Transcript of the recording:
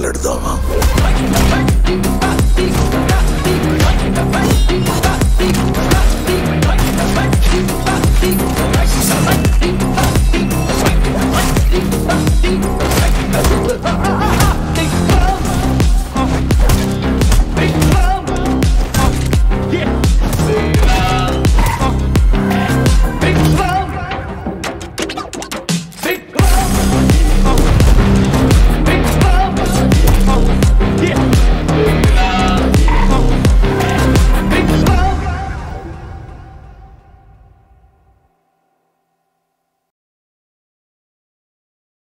ਲੜਦਾ ਵਾਂ